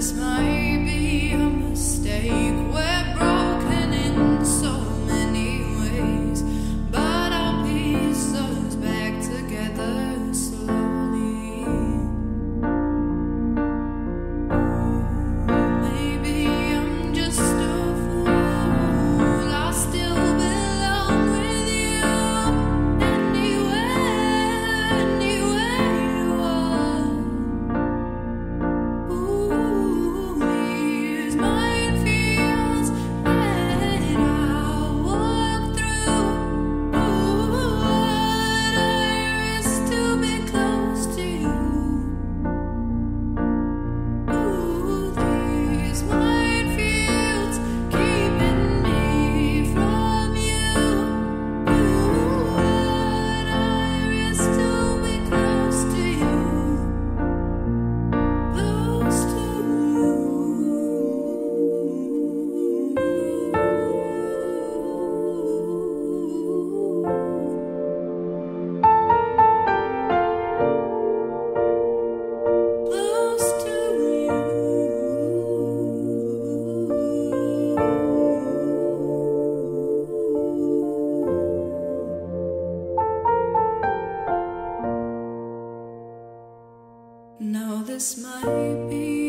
this might be a mistake this might be